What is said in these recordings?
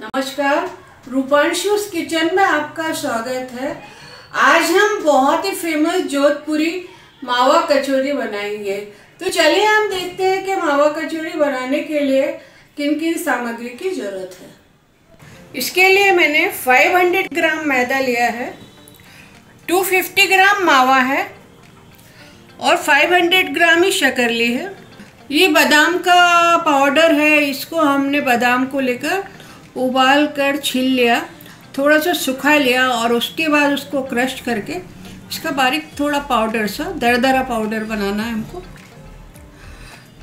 नमस्कार रूपांशुस किचन में आपका स्वागत है। आज हम बहुत ही फ़ेमस जोधपुरी मावा कचौरी बनाएँगे। तो चलिए हम देखते हैं कि मावा कचौरी बनाने के लिए किन किन सामग्री की ज़रूरत है। इसके लिए मैंने 500 ग्राम मैदा लिया है 250 ग्राम मावा है और 500 ग्राम ही शक्कर ली है। ये बादाम का पाउडर है, इसको हमने बादाम को लेकर उबाल कर छील लिया, थोड़ा सा सुखा लिया और उसके बाद उसको क्रश करके इसका बारीक थोड़ा पाउडर सा, दरदरा पाउडर बनाना है हमको।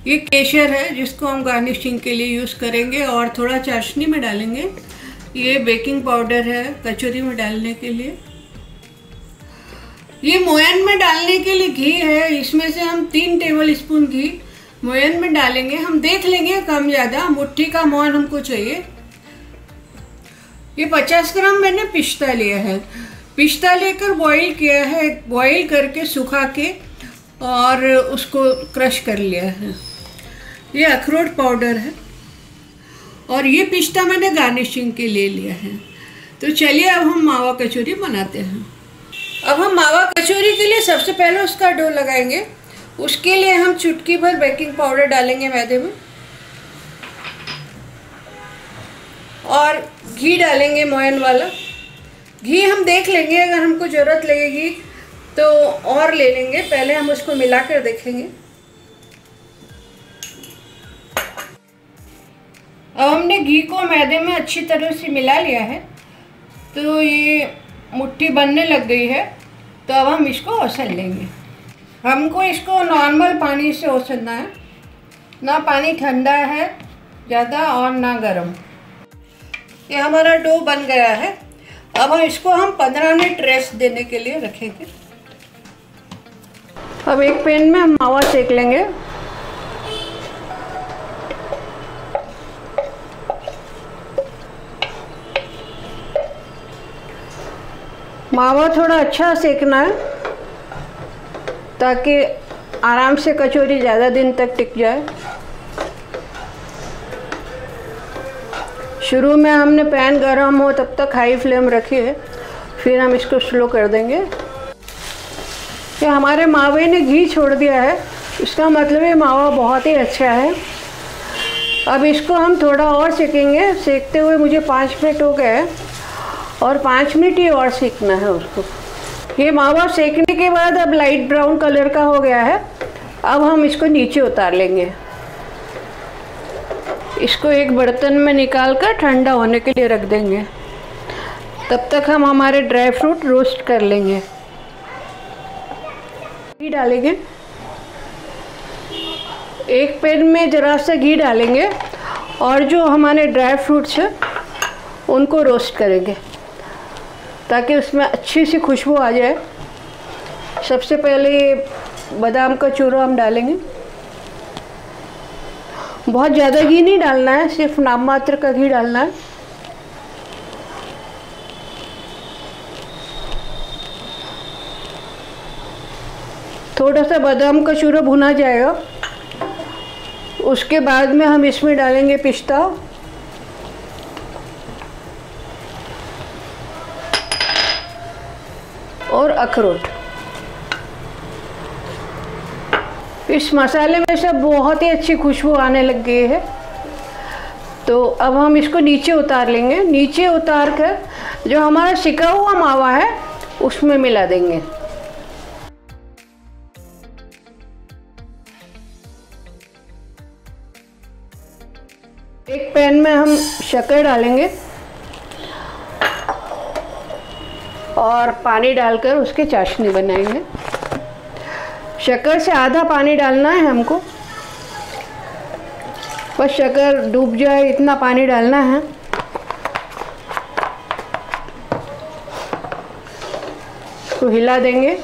ये केशर है जिसको हम गार्निशिंग के लिए यूज़ करेंगे और थोड़ा चाशनी में डालेंगे। ये बेकिंग पाउडर है कचौरी में डालने के लिए। ये मोयन में डालने के लिए घी है, इसमें से हम तीन टेबल स्पून घी मोयन में डालेंगे। हम देख लेंगे कम ज़्यादा, मुट्ठी का मोहन हमको चाहिए। ये 50 ग्राम मैंने पिस्ता लिया है। पिस्ता लेकर बॉईल किया है बॉईल करके सुखा के और उसको क्रश कर लिया है। ये अखरोट पाउडर है और ये पिस्ता मैंने गार्निशिंग के लिए लिया है। तो चलिए अब हम मावा कचौरी बनाते हैं। अब हम मावा कचौरी के लिए सबसे पहले उसका डो लगाएँगे। उसके लिए हम चुटकी भर बेकिंग पाउडर डालेंगे मैदे में। और घी डालेंगे मोयन वाला। घी हम देख लेंगे, अगर हमको ज़रूरत लगेगी तो और ले लेंगे। पहले हम उसको मिलाकर देखेंगे। अब हमने घी को मैदे में अच्छी तरह से मिला लिया है। तो ये मुट्ठी बनने लग गई है। तो अब हम इसको ओसल लेंगे। हमको इसको नॉर्मल पानी से ओसलना है। ना पानी ठंडा है, ज़्यादा और ना गर्म। ये हमारा डो बन गया है। अब हम इसको हम पंद्रह मिनट रेस्ट देने के लिए रखेंगे। अब एक पैन में हम मावा सेक लेंगे। मावा थोड़ा अच्छा सेकना है, ताकि आराम से कचौरी ज़्यादा दिन तक टिक जाए। शुरू में हमने पैन गरम हो, तब तक हाई फ्लेम रखी है। फिर हम इसको स्लो कर देंगे। कि हमारे मावे ने घी छोड़ दिया है। इसका मतलब ये मावा बहुत ही अच्छा है। अब इसको हम थोड़ा और सेकेंगे। सेकते हुए मुझे पाँच मिनट हो गए और पाँच मिनट ही और सेकना है उसको। ये मावा सेकने के बाद अब लाइट ब्राउन कलर का हो गया है। अब हम इसको नीचे उतार लेंगे। इसको एक बर्तन में निकाल कर ठंडा होने के लिए रख देंगे। तब तक हम हमारे ड्राई फ्रूट रोस्ट कर लेंगे। घी डालेंगे। एक पैन में ज़रा सा घी डालेंगे और जो हमारे ड्राई फ्रूट्स हैं, उनको रोस्ट करेंगे, ताकि उसमें अच्छी सी खुशबू आ जाए। सबसे पहले बादाम का चूरा हम डालेंगे। बहुत ज़्यादा घी नहीं डालना है, सिर्फ़ नाम मात्र का घी डालना है। थोड़ा सा बादाम का चूरा भुना जाएगा। उसके बाद में हम इसमें डालेंगे पिस्ता। और अखरोट। इस मसाले में से बहुत ही अच्छी खुशबू आने लग गई है। तो अब हम इसको नीचे उतार लेंगे। नीचे उतार कर जो हमारा सिका हुआ मावा है, उसमें मिला देंगे। एक पैन में हम शक्कर डालेंगे और पानी डालकर उसके चाशनी बनाएँगे। शक्कर से आधा पानी डालना है हमको। बस शक्कर डूब जाए, इतना पानी डालना है। इसको हिला देंगे।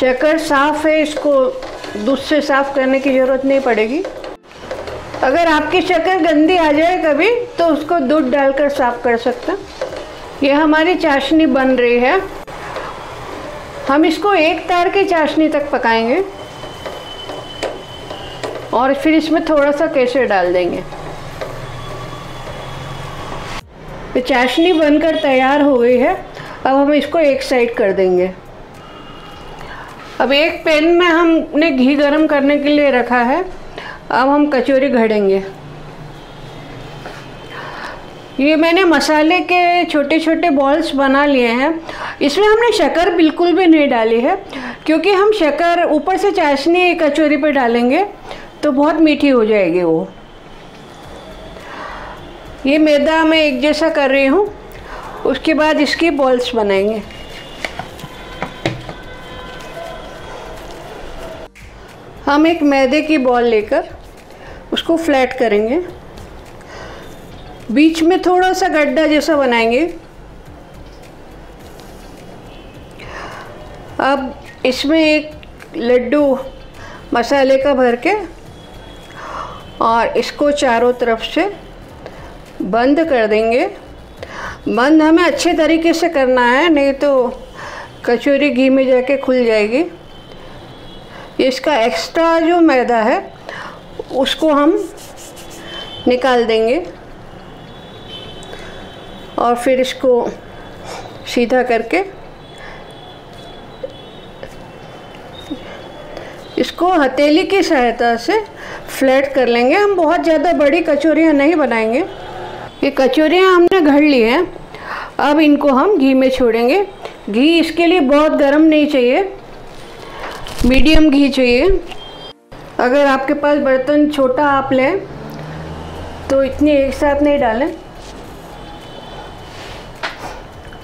शक्कर साफ़ है, इसको दूध से साफ़ करने की ज़रूरत नहीं पड़ेगी। अगर आपकी शक्कर गंदी आ जाए कभी तो उसको दूध डालकर साफ़ कर सकते हैं। ये हमारी चाशनी बन रही है। हम इसको एक तार की चाशनी तक पकाएँगे और फिर इसमें थोड़ा सा केसर डाल देंगे। ये चाशनी बनकर तैयार हो गई है। अब हम इसको एक साइड कर देंगे। अब एक पैन में हमने घी गरम करने के लिए रखा है। अब हम कचौरी घड़ेंगे। ये मैंने मसाले के छोटे छोटे बॉल्स बना लिए हैं। इसमें हमने शक्कर बिल्कुल भी नहीं डाली है, क्योंकि हम शक्कर ऊपर से चाशनी कचौरी पे डालेंगे तो बहुत मीठी हो जाएगी वो। ये मैदा मैं एक जैसा कर रही हूँ, उसके बाद इसकी बॉल्स बनाएँगे। हम एक मैदे की बॉल लेकर उसको फ्लैट करेंगे। बीच में थोड़ा सा गड्ढा जैसा बनाएँगे। अब इसमें एक लड्डू मसाले का भर के और इसको चारों तरफ़ से बंद कर देंगे। बंद हमें अच्छे तरीके से करना है, नहीं तो कचौरी घी में जाके खुल जाएगी। इसका एक्स्ट्रा जो मैदा है, उसको हम निकाल देंगे। और फिर इसको सीधा करके इसको हथेली की सहायता से फ्लैट कर लेंगे। हम बहुत ज़्यादा बड़ी कचौरियाँ नहीं बनाएँगे। ये कचौरियाँ हमने घड़ ली हैं। अब इनको हम घी में छोड़ेंगे। घी इसके लिए बहुत गर्म नहीं चाहिए। मीडियम घी चाहिए। अगर आपके पास बर्तन छोटा आप लें तो इतनी एक साथ नहीं डालें।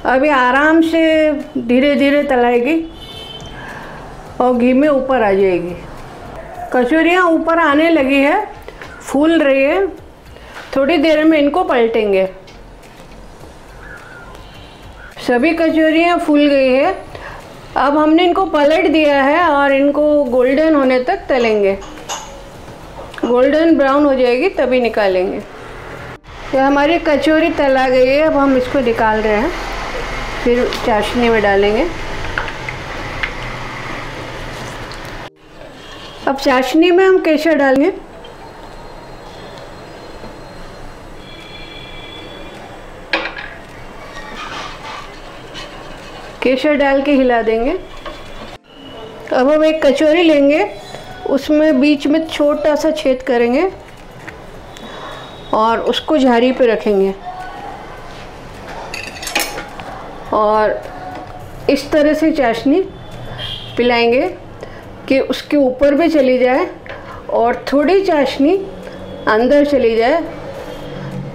अभी आराम से धीरे धीरे तलाएगी और घी में ऊपर आ जाएगी। कचौरियाँ ऊपर आने लगी है, फूल रही है। थोड़ी देर में इनको पलटेंगे। सभी कचौरियाँ फूल गई है। अब हमने इनको पलट दिया है और इनको गोल्डन होने तक तलेंगे। गोल्डन ब्राउन हो जाएगी, तभी निकालेंगे। ये हमारी कचौरी तला गई है, अब हम इसको निकाल रहे हैं। फिर चाशनी में डालेंगे। अब चाशनी में हम केसर डालेंगे। केसर डाल के हिला देंगे। अब हम एक कचौरी लेंगे। उसमें बीच में छोटा सा छेद करेंगे और उसको झाड़ी पे रखेंगे। और इस तरह से चाशनी पिलाएँगे कि उसके ऊपर भी चली जाए और थोड़ी चाशनी अंदर चली जाए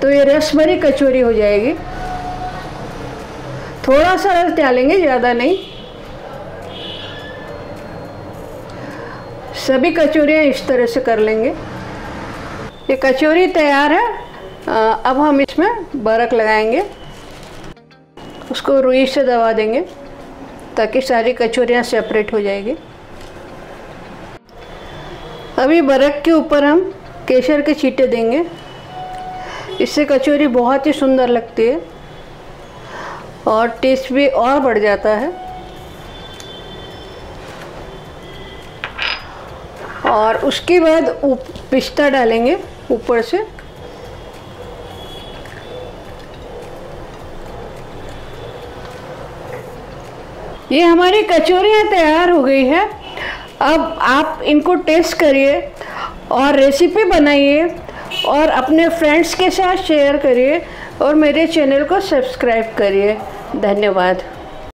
तो ये रस भरी कचौरी हो जाएगी। थोड़ा सा रस डालेंगे, ज़्यादा नहीं। सभी कचौरियाँ इस तरह से कर लेंगे। ये कचौरी तैयार है। अब हम इसमें बरक लगाएँगे। उसको रुई से दबा देंगे, ताकि सारी कचौरियाँ सेपरेट हो जाएगी। अभी बरक के ऊपर हम केसर के छींटे देंगे। इससे कचौरी बहुत ही सुंदर लगती है और टेस्ट भी और बढ़ जाता है। और उसके बाद पिस्ता डालेंगे ऊपर से। ये हमारी कचौरियाँ तैयार हो गई है। अब आप इनको टेस्ट करिए और रेसिपी बनाइए और अपने फ्रेंड्स के साथ शेयर करिए और मेरे चैनल को सब्सक्राइब करिए। धन्यवाद।